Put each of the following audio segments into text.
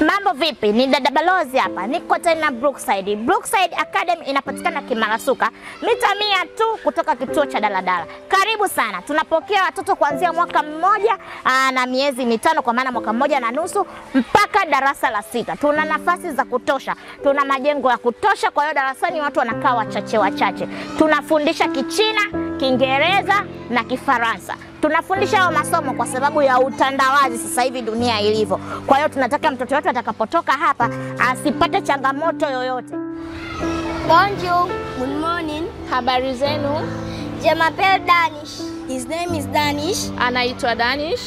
Mambo vipi? Ni dada Balozi hapa, niko tena Brookside. Brookside Academy inapatikana Kimarasuka, mita mia tu kutoka kituo cha daladala. Karibu sana. Tunapokea watoto kuanzia mwaka mmoja aa, na miezi mitano, kwa maana mwaka mmoja na nusu mpaka darasa la sita. Tuna nafasi za kutosha, tuna majengo ya kutosha, kwa hiyo darasani watu wanakaa wachache wachache. Tunafundisha Kichina, Kiingereza na Kifaransa. Tunafundisha hayo masomo kwa sababu ya utandawazi sasa hivi dunia ilivyo. Kwa hiyo tunataka mtoto wetu atakapotoka hapa asipate changamoto yoyote. Bonjour, good morning. Habari zenu? Je m'appelle Danish. His name is Danish. Anaitwa Danish,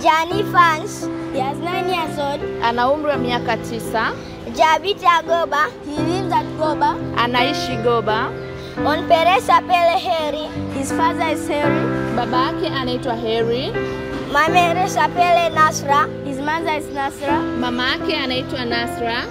Jani Fans. He has nine years old. ana umri wa miaka tisa, Jabita Goba. He lives at Goba. anaishi Goba. On père s'appelle Harry. His father is Harry. Baba yake anaitwa Harry, Ma mère s'appelle Nasra. His mother is Nasra. mama yake anaitwa Nasra.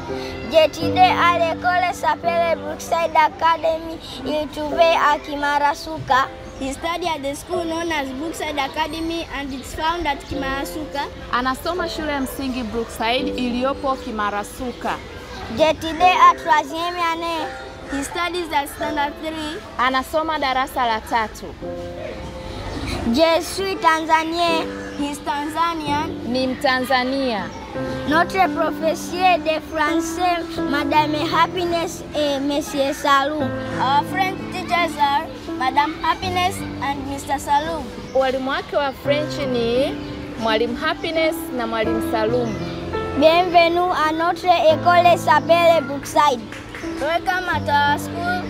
Jetide à l'école s'appelle Brookside Academy. Il Akimarasuka. à Kimarasuka. He studied at the school known as Brookside Academy and it's found at Kimarasuka. Anasoma shule ya msingi Brookside iliyopo Kimarasuka. Jetide à troisième année. He studies at standard 3. Anasoma darasa la tatu. Je Tanzania. Tanzanien. He's Tanzanian. Ni Mtanzania. Notre professeur de français, Madame Happiness et Monsieur Salum. Our French teachers are Madame Happiness and Mr. Salou. Walimu wake wa French ni Mwalimu Happiness na Mwalimu Salum. Bienvenue à notre école s'appelle Brookside. Welcome at our school,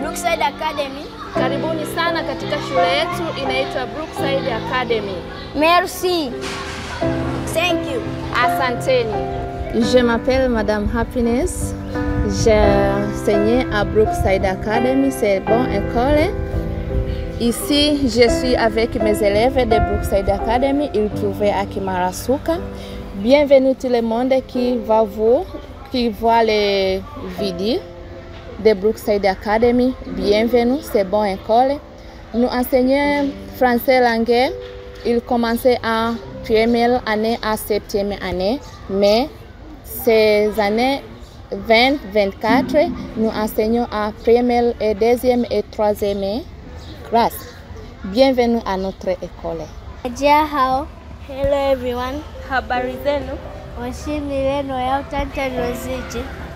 Brookside Academy. Karibuni sana katika shule yetu inaitwa Brookside Academy. Merci. Thank you. Asanteni. Je m'appelle Madame Happiness. J'ai enseigné à Brookside Academy, c'est bon école. Ici, je suis avec mes élèves de Brookside Academy, ils trouvent à Kimarasuka. Bienvenue tout le monde qui va vous, qui voit les vidéos de Brookside Academy. Bienvenue, c'est bon école. Nous enseignons français langue. Il commençait en première année à septième année, mais ces années 20-24, nous enseignons à première et deuxième et troisième classe. Bienvenue à notre école. Hello everyone. Habari zenu? Washi is Miren. Tanta.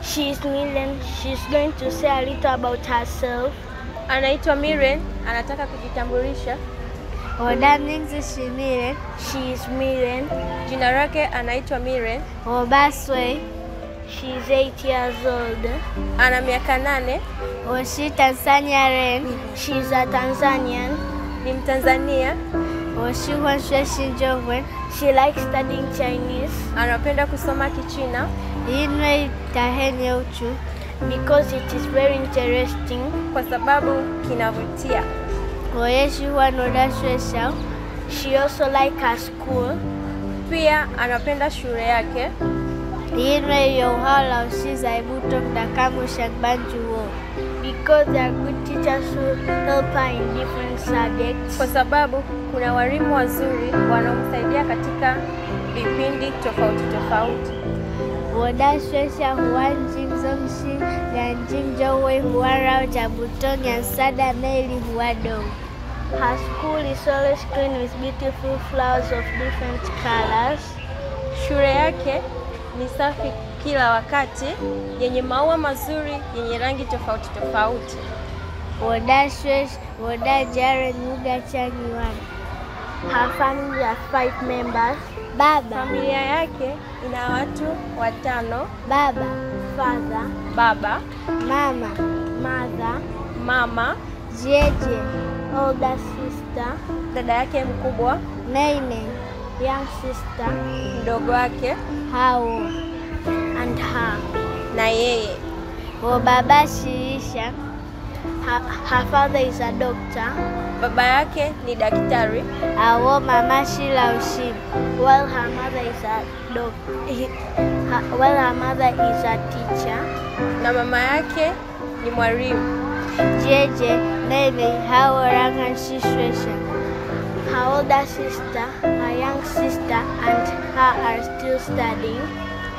She is Milen. She's going to say a little about herself. Anaitwa Miren, anataka kujitambulisha. that means She is Miren. Jina lake anaitwa Miren, Obaswe. She is eight years old. ana miaka nane, Oshi Tanzania Ren. She is a Tanzanian. ni Mtanzania, Oshi Hwanshe German. She likes studying Chinese. anapenda kusoma Kichina Inwe Tahenye Uchu. Because it is very interesting. kwa sababu kinavutia. Oyeshi Hwanodashwesha. She also like her school. Pia anapenda shule yake Yinwe of Ushiza Ibuto Mdakamu Shagbanjuo. Because they are good teachers who help her in different subjects. kwa sababu kuna walimu wazuri wanaomsaidia katika vipindi tofauti tofauti. Wodashwesha Huanjing Zongshi Yanjing Jowe Huarao Jabuton Yansada Meli Huado. Her school is always clean with beautiful flowers of different colors. Shule yake ni safi kila wakati, yenye maua mazuri yenye rangi tofauti tofauti. Wodashwesh nyuga chani wani Her family has five members. Baba, Familia yake ina watu watano: baba, father, baba, mama, mother, mama, jeje, older sister, dada yake mkubwa, nene, young sister, mdogo wake hao, and her. na yeye. Baba Her, her father is a doctor. Baba yake ni daktari Awo mama Shila Ushim. While her mother is a doc, her, while her mother is a teacher. na mama yake ni mwalimu. Jeje baby, Nene Hawarangan Shishwesha. Her older sister, her young sister, and her are still studying.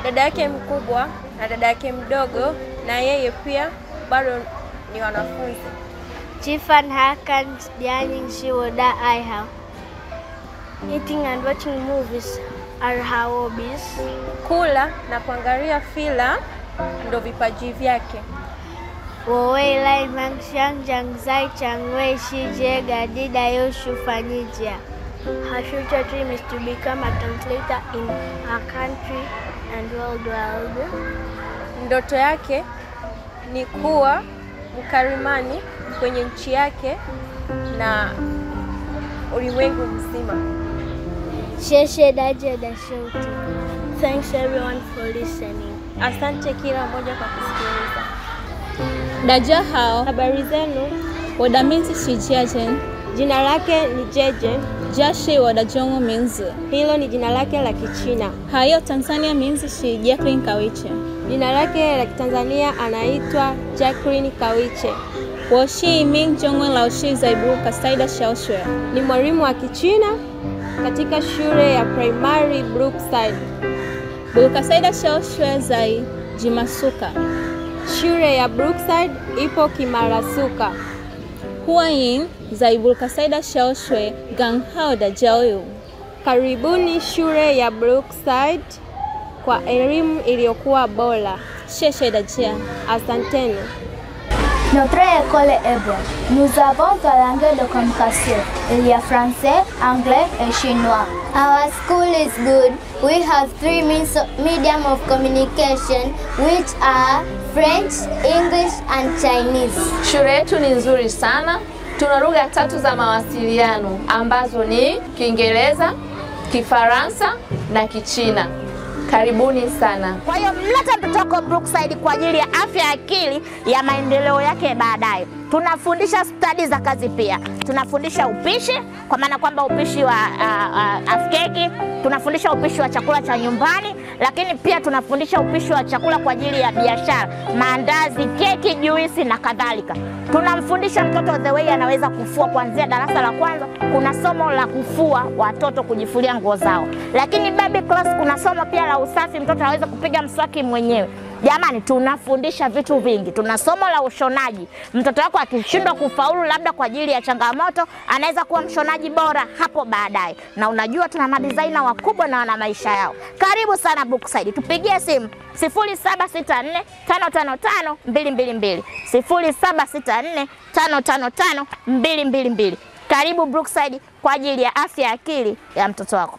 dada yake mkubwa na dada yake mdogo, na yeye pia bado ni wanafunzi. Jifan Hakan Dianing Shiwoda have. Eating and watching movies are her hobbies. Kula na kuangalia fila ndo vipaji vyake. Wowei Lai Mangxiang Jiangzai Changwei Shije Gadida Yoshu Fanyijia. Her future dream is to become a translator in her country and world wide. Ndoto yake ni kuwa mkarimani kwenye nchi yake na ulimwengu mzima. Sheshe Daje da Shauti. Thanks everyone for listening. Asante kila mmoja kwa kusikiliza. Daja hao. Habari zenu? Woda minzi si jeje. Jina lake ni Jeje. Jashi Jashe Wadajongo Minzi. Hilo ni jina lake la Kichina. Hayo Tanzania Minzi si Jacqueline Kawiche. Jina lake la Kitanzania anaitwa Jacqueline Kawiche. Woshi Ming Jongwe Laoshi Zaibu kastaida Shaoshwe. Ni mwalimu wa Kichina katika shule ya primary Brookside. Bukasaida Shaoshwe Zai Jimasuka. Shule ya Brookside ipo Kimarasuka. Huayin Zaibulkasaida Shaoshwe Ganghauda Jaoyu. Karibuni shule ya Brookside kwa elimu iliyokuwa bora. Sheshe dajia. Asanteni. Notre école est bonne. Nous avons la langue de communication. Il y a français, anglais et chinois. Our school is good. We have three means of medium of communication, which are French, English and Chinese. Shule yetu ni nzuri sana. Tuna lugha tatu za mawasiliano ambazo ni Kiingereza, Kifaransa na Kichina. Karibuni sana. Kwa hiyo mlete mtoto wako Brookside kwa ajili ya afya ya akili ya maendeleo yake baadaye. Tunafundisha stadi za kazi pia, tunafundisha upishi kwa maana kwamba upishi wa afkeki, tunafundisha upishi wa chakula cha nyumbani, lakini pia tunafundisha upishi wa chakula kwa ajili ya biashara, maandazi, keki, juisi na kadhalika. Tunamfundisha mtoto the way anaweza kufua kuanzia darasa la kwanza. Kuna somo la kufua watoto kujifulia nguo zao, lakini baby class kuna somo pia la usafi, mtoto anaweza kupiga mswaki mwenyewe. Jamani, tunafundisha vitu vingi. Tuna somo la ushonaji. Mtoto wako akishindwa kufaulu labda kwa ajili ya changamoto, anaweza kuwa mshonaji bora hapo baadaye. Na unajua tuna madizaina wakubwa na wana maisha yao. Karibu sana Brookside, tupigie simu 0764555222 0764555222. Karibu Brookside kwa ajili ya afya ya akili ya mtoto wako.